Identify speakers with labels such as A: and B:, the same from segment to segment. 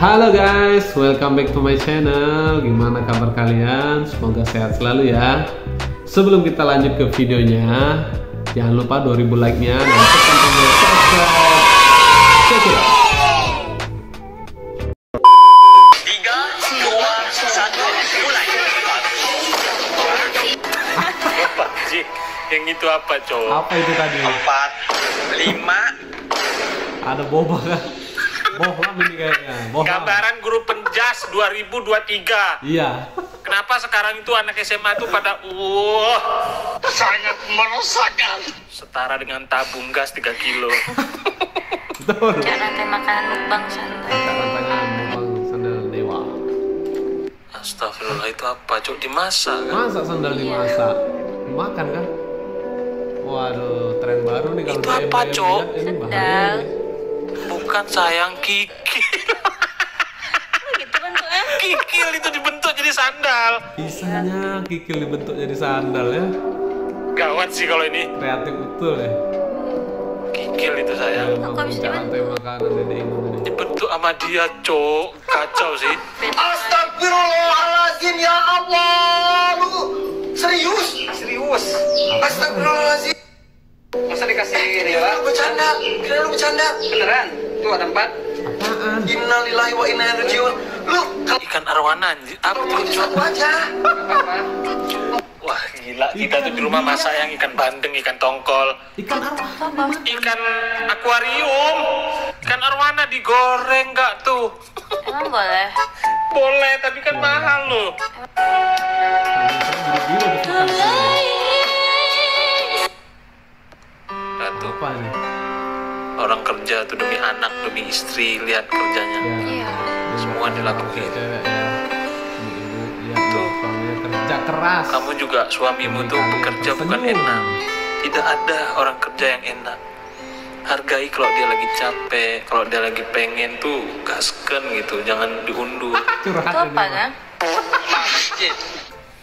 A: Halo guys, welcome back to my channel. Gimana kabar kalian? Semoga sehat selalu ya. Sebelum kita lanjut ke videonya, jangan lupa 2000 like-nya dan tekan tombol subscribe. Check it out.
B: Tiga, dua, satu, mulai.
C: Apa sih? Yang itu apa, cowok?
A: Apa itu tadi?
B: Empat, lima,
A: Ada boba kan? Bohlam ini kayaknya. Bohlam.
C: Gambaran guru penjas 2023.
A: Iya.
C: Kenapa sekarang itu anak SMA tuh pada uh
B: sangat meresahkan.
C: setara dengan tabung gas 3 kilo.
A: Betul.
D: Jangan kayak makanan mukbang santai.
A: Tangan tangan bobang sandal dewa.
C: Astagfirullah itu apa, cok? Dimasak kan?
A: Masa sandal dimasak? Dimakan kan? Waduh, tren baru nih kalau
C: Itu apa, Cok?
A: Ini nih.
C: Bukan sayang kikil.
D: gitu bentuknya.
C: kikil itu dibentuk jadi sandal.
A: Bisanya kikil dibentuk jadi sandal ya.
C: Gawat sih kalau ini.
A: Kreatif betul ya.
C: Kikil itu sayang.
D: Kok bisa
A: rantai makanan dede ini.
C: Dibentuk sama dia, cok. Kacau sih.
B: Astagfirullahaladzim ya Allah. Lu serius? Serius. Astagfirullahaladzim.
E: Masa dikasih ini
B: lu bercanda. Kira lu bercanda.
E: Beneran? Ada empat.
A: Apaan?
B: Innalillahi wa inna ilaihi rajiun. Lu kalau
C: Ikan arwana anjir. Apa
B: satu aja.
C: Wah, gila. Kita tuh di rumah masak yang ikan bandeng, ikan tongkol.
A: Ikan apa?
C: ikan akuarium ikan arwana digoreng nggak tuh
D: Emang boleh?
C: boleh tapi kan mahal loh tuh demi anak demi istri lihat kerjanya
A: Ya.
D: Iya.
C: Semua dilakuin.
A: Cewek ya. Ya tuh suaminya kerja keras.
C: kamu juga suamimu tuh bekerja bukan enak tidak ada orang kerja yang enak hargai kalau dia lagi capek kalau dia lagi pengen tuh gasken gitu jangan diundur
D: Itu apa kan?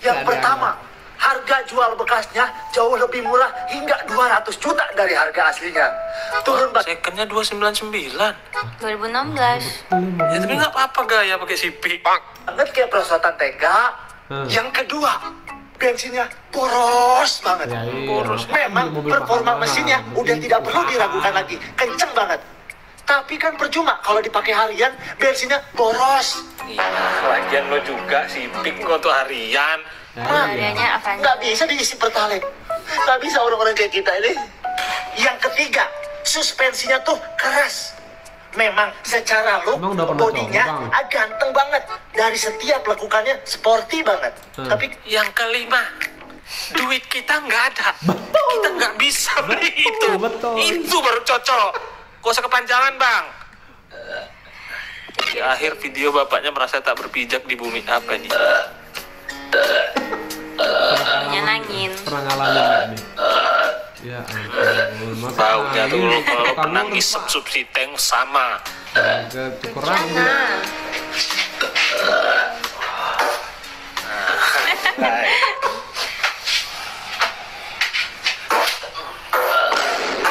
B: Yang pertama, harga jual bekasnya jauh lebih murah hingga 200 juta dari harga aslinya. Turun bak
C: secondnya 299
D: 2016.
C: ya tapi nggak apa-apa gaya pakai sipik
B: banget kayak perosotan tega.
A: Hmm.
B: Yang kedua, bensinnya boros banget.
A: Ya, iya.
C: Boros.
B: Memang
A: Mobil
B: performa mesinnya udah
A: mobil
B: tidak perlu diragukan lagi, kenceng banget. Tapi kan percuma kalau dipakai harian, bensinnya boros.
C: Iya, lagian lo juga sipik untuk harian.
A: Ya,
B: Nah,
A: iya.
D: Hariannya apanya?
B: Nggak bisa diisi pertalite. Nggak bisa orang-orang kayak kita ini. Yang ketiga, suspensinya tuh keras. Memang secara look, bodinya ah, ganteng banget. Dari setiap lekukannya sporty banget.
A: Hmm.
B: Tapi
C: Yang kelima, duit kita nggak ada. Kita nggak bisa beli itu.
A: betul.
C: Itu baru cocok. Gak usah kepanjangan bang. Di akhir video bapaknya merasa tak berpijak di bumi apa nih?
D: Nyenangin.
A: Pernah ngalamin nggak nih? Ya ampun. Masa
C: Baunya tuh
A: angin,
C: lo kalau pernah ngisep subsiteng sama.
A: Agak.
D: Nah,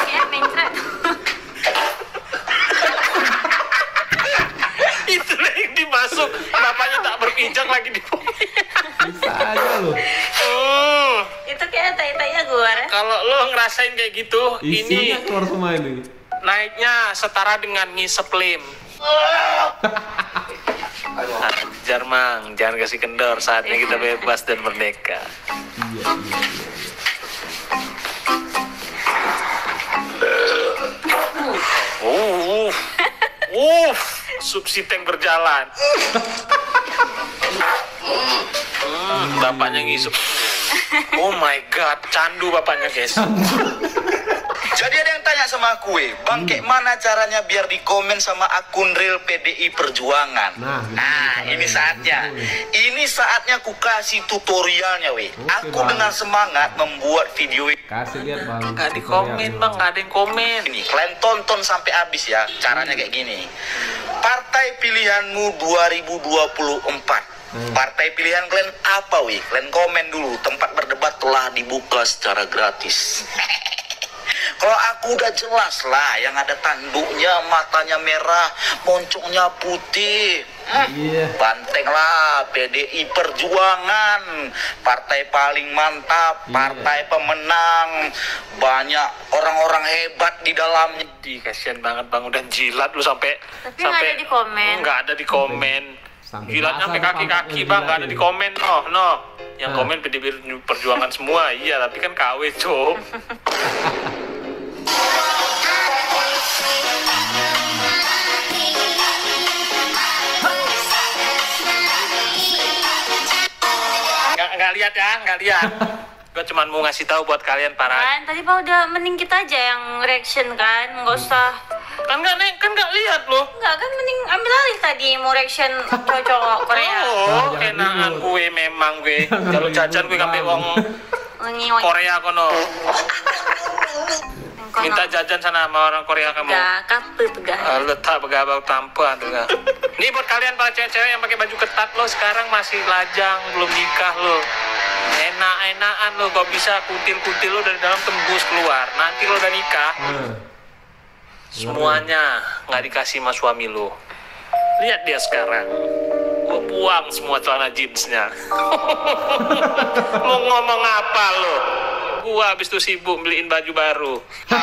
D: kayak mencret.
C: Itu yang dimasuk. Bapaknya tak berpijak lagi di ngerasain kayak gitu, ini
A: Isinya keluar semua ini.
C: naiknya setara dengan ngisep lim. Hajar mang, jangan kasih kendor saatnya kita bebas dan merdeka.
A: Iya, iya, iya.
C: Uh, uh, subsiteng berjalan. Hmm, bapaknya ngisep. Oh my god, candu bapaknya guys.
B: Jadi ada yang tanya sama aku, "Weh, Bang, kayak mana caranya biar di komen sama akun real PDI Perjuangan?
A: Nah,
B: Nah, ini saatnya. Ini saatnya aku kasih tutorialnya, weh.
A: Oke,
B: Aku
A: Bang.
B: dengan semangat membuat video
A: Kasih lihat bang.
C: Nggak di komen bang, nggak ada yang komen.
B: ini. Kalian tonton sampai habis ya. Caranya kayak gini. Partai pilihanmu 2024.
A: Hmm.
B: Partai pilihan kalian apa, wih? Kalian komen dulu. Tempat berdebat telah dibuka secara gratis. Kalau aku udah jelas lah, yang ada tanduknya, matanya merah, moncongnya putih. Hmm,
A: Iya.
B: Banteng lah, PDI Perjuangan, partai paling mantap,
A: Iya.
B: partai pemenang, banyak orang-orang hebat di dalamnya.
C: Di kasihan banget bang udah jilat lu sampai
D: Tapi nggak ada di komen.
C: nggak ada di komen
A: Sampai
C: jilatnya sampai kaki-kaki bang nggak ada di komen no no yang
A: Ah.
C: komen PDB perjuangan semua iya tapi kan KW cok nggak nggak lihat ya nggak lihat gue cuma mau ngasih tahu buat kalian para
D: Kan tadi pak udah mending kita aja yang reaction kan, nggak usah.
C: Kan nggak nih kan nggak lihat loh
D: Enggak kan mending ambil alih tadi mau reaction cowok-cowok Korea.
C: Oh,
A: Nah, jangan
C: enakan gue memang gue.
A: Ribut,
C: jajan gue ngambil
A: Bang.
C: wong. Korea kono. Minta jajan sana sama orang Korea kamu.
D: Gak kape pegah.
C: Ah, letak begabau tampan tuh kan. Nih buat kalian para cewek-cewek yang pakai baju ketat lo sekarang masih lajang belum nikah lo. Enak-enakan lo kok bisa kutil-kutil lo dari dalam tembus keluar. Nanti lo udah nikah
A: Nah,
C: semuanya nggak dikasih sama suami lo. Lihat dia sekarang. Gue buang semua celana jeansnya. Mau ngomong apa lo? Gua habis itu sibuk beliin baju baru.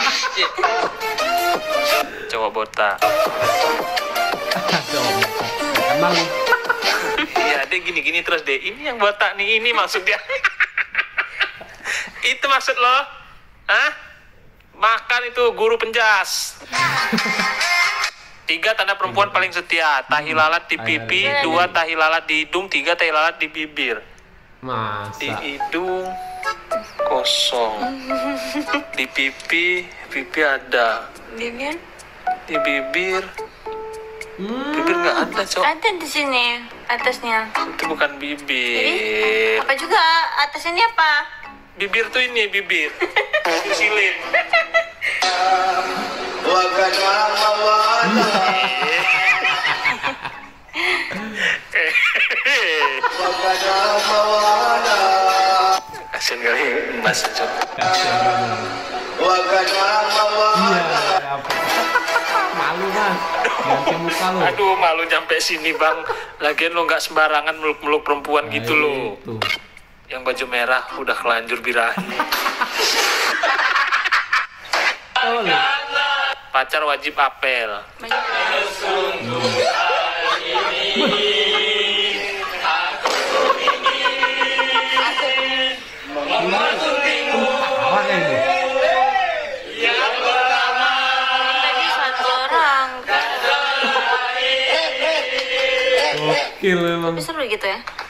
C: Coba botak.
A: malu.
C: Iya, dia gini-gini terus deh. Ini yang botak nih, ini maksud dia. itu maksud lo? Hah? Makan itu guru penjas. Tiga tanda perempuan paling setia. Tahi lalat di pipi, dua tahi lalat di hidung, tiga tahi lalat di bibir. Di
A: Masa.
C: hidung kosong. Di pipi, pipi ada.
D: Bibir?
C: Di bibir,
A: Hmm.
C: bibir nggak ada, cok.
D: Ada di sini atasnya.
C: Itu bukan bibir.
D: Apa juga atasnya ini apa?
C: Bibir tuh ini bibir. Silin. Kali.
A: Iya. apa? Malu mas. Ganti muka lu.
C: Aduh malu nyampe sini bang. Lagian lo nggak sembarangan meluk-meluk perempuan gitu lo.
A: itu.
C: Yang baju merah udah kelanjur birahi.
A: Lu.
C: Pacar wajib apel.
A: Gokil memang.
D: Tapi seru gitu ya.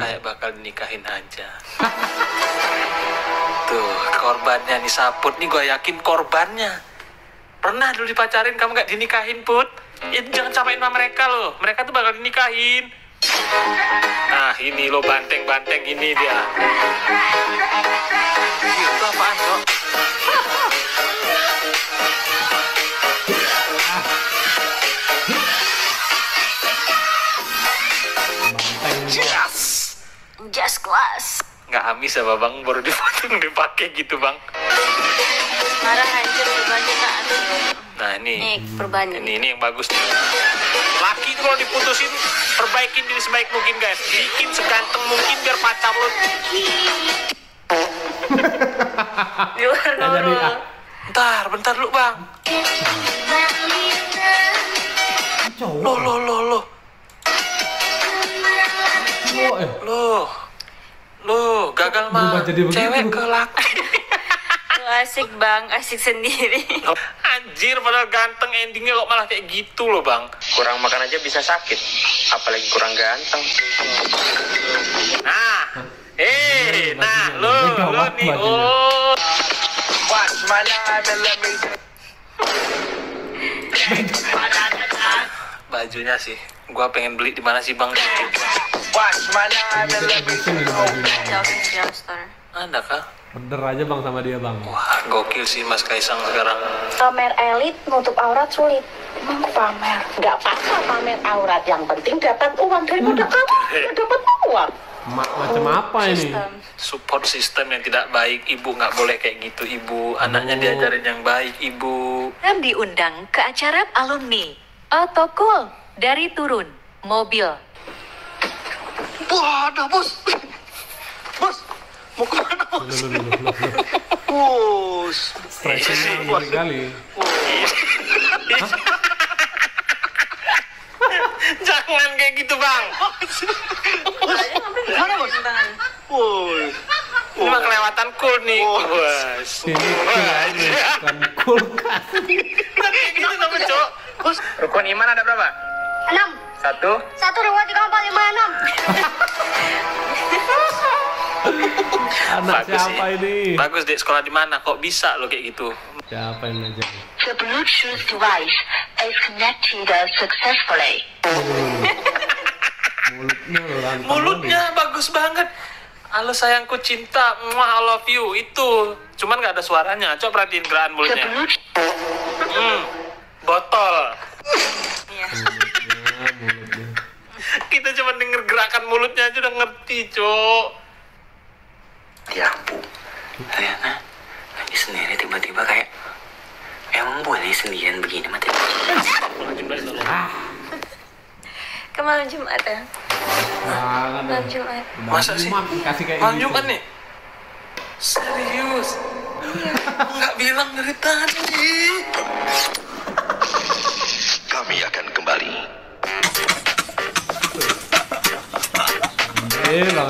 C: Kayak bakal dinikahin aja. Tuh korbannya nih saput nih gue yakin korbannya. Pernah dulu dipacarin kamu nggak dinikahin put? Ya, jangan samain sama mereka loh. Mereka tuh bakal dinikahin. Nah ini lo banteng-banteng ini dia. Itu apaan cok? Yes!
D: Just class.
C: Nggak amis apa bang? Baru dipotong dipakai gitu bang.
D: Marah hancur berbanding tak ada.
C: Nah ini.
D: Nih.
C: Ini ini yang bagus nih. Laki itu kalau diputusin perbaikin diri sebaik mungkin guys. Bikin seganteng mungkin biar pacar lo.
D: Di luar
A: ah.
C: Bentar, bentar lu bang.
A: Cowok.
C: Lo lo lo lo
A: Cowok ya.
C: lo lo gagal mah
A: jadi begitu.
C: cewek ke laki.
D: Asik bang, asik sendiri.
C: Anjir padahal ganteng endingnya kok malah kayak gitu loh bang.
E: Kurang makan aja bisa sakit, apalagi kurang ganteng.
C: Nah, eh, nah lo
A: banget
C: nih oh.
B: Watch my life and let me
C: Bajunya sih, gua pengen beli di mana sih bang?
A: ini.
C: Ada kah?
A: Order aja bang sama dia bang.
C: Wah, gokil sih Mas Kaisang sekarang.
F: pamer elit nutup aurat sulit emang pamer nggak apa-apa pamer aurat yang penting dapat uang daripada kamu nggak dapat uang
A: Ma macam apa ini?
D: Sistem.
C: Support system yang tidak baik, ibu nggak boleh kayak gitu, ibu. Anaknya diajarin yang baik, ibu.
G: Dan diundang ke acara alumni. Otokul dari turun mobil.
B: Wah, ada bos. Bos, mau ke mana bos?
A: Loh, loh, loh, loh, loh.
B: Bos.
A: Stretchingnya kali.
C: Jangan kayak gitu bang.
B: Mana bos? Bos.
C: Ini mah kelewatan cool nih. Bos.
A: Ini kulkas.
C: Kayak gitu sama cok.
B: Bos.
E: Rukun iman ada berapa?
F: Enam.
E: Satu.
F: Satu, dua, tiga, empat, lima, enam.
A: Anak
C: Bagus
A: siapa
C: sih.
A: ini?
C: Bagus dek sekolah di mana? Kok bisa lo kayak gitu?
A: Siapa yang ngajar?
F: The Bluetooth device is connected successfully.
A: Mulutnya
C: Mulutnya bagus banget. Halo sayangku cinta, Mwah, I love you itu. Cuman nggak ada suaranya. Coba perhatiin gerakan
F: The
C: mulutnya.
F: Bluetooth
C: Hmm, cuma denger gerakan mulutnya aja udah ngerti, Cok.
E: Ya ampun. ayana lagi sendiri tiba-tiba kayak emang boleh sendirian begini mati.
D: Ah. Ke Jumat ya? Malam, Jumat.
C: Masa sih?
A: Kasih
C: malam Jumat nih? Serius? Iya. Nggak bilang dari tadi. Kami akan kembali. Eyvallah.